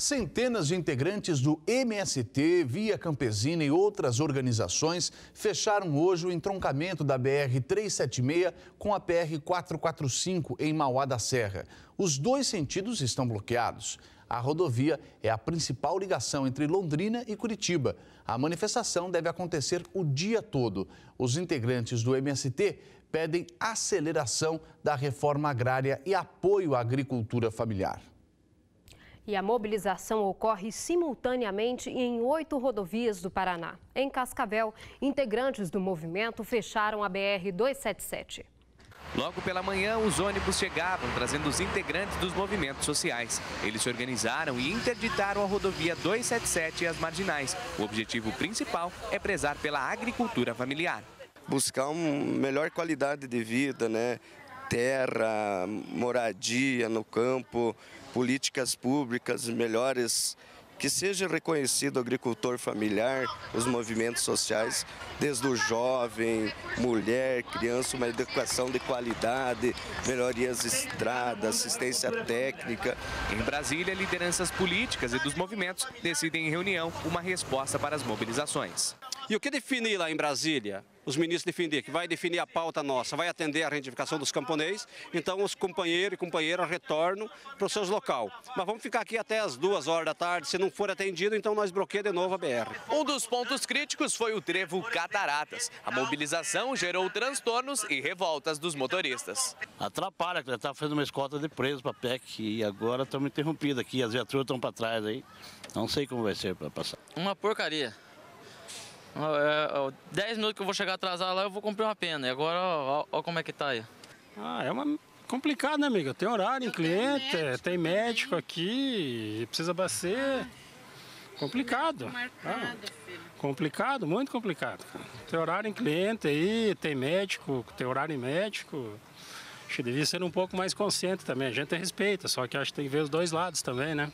Centenas de integrantes do MST, Via Campesina e outras organizações fecharam hoje o entroncamento da BR-376 com a BR-445 em Mauá da Serra. Os dois sentidos estão bloqueados. A rodovia é a principal ligação entre Londrina e Curitiba. A manifestação deve acontecer o dia todo. Os integrantes do MST pedem aceleração da reforma agrária e apoio à agricultura familiar. E a mobilização ocorre simultaneamente em oito rodovias do Paraná. Em Cascavel, integrantes do movimento fecharam a BR-277. Logo pela manhã, os ônibus chegavam trazendo os integrantes dos movimentos sociais. Eles se organizaram e interditaram a rodovia 277 e as marginais. O objetivo principal é prezar pela agricultura familiar. Buscar uma melhor qualidade de vida, né? Terra, moradia no campo, políticas públicas melhores, que seja reconhecido o agricultor familiar, os movimentos sociais, desde o jovem, mulher, criança, uma educação de qualidade, melhorias de estrada, assistência técnica. Em Brasília, lideranças políticas e dos movimentos decidem em reunião uma resposta para as mobilizações. E o que definir lá em Brasília? Os ministros definir, que vai definir a pauta nossa, vai atender a retificação dos camponeses, então os companheiros e companheiras retornam para os seus local. Mas vamos ficar aqui até as duas horas da tarde, se não for atendido, então nós bloqueamos de novo a BR. Um dos pontos críticos foi o trevo Cataratas. A mobilização gerou transtornos e revoltas dos motoristas. Atrapalha, que já estava fazendo uma escolta de preso para a PEC e agora estamos interrompidos aqui, as viaturas estão para trás aí. Não sei como vai ser para passar. Uma porcaria. 10 é, minutos que eu vou chegar atrasado lá, eu vou cumprir uma pena. E agora, olha como é que tá aí. Ah, é uma complicado, né, amiga? Tem horário em cliente, tem médico, tem médico aqui, precisa bater. Complicado. Ah, complicado, muito complicado. Tem horário em cliente aí, tem médico, tem horário em médico. Acho que devia ser um pouco mais consciente também. A gente respeita, só que acho que tem que ver os dois lados também, né?